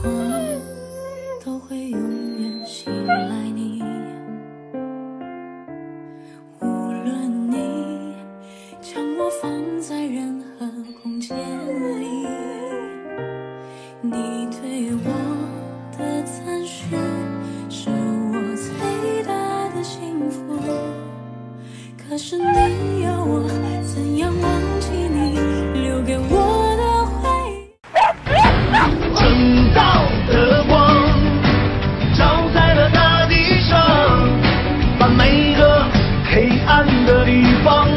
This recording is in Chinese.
我都会永远信赖你，无论你将我放在任何空间里。你对我的残缺。可是你要我怎样忘记你留给我的回忆。正道的光照在了大地上把每个黑暗的地方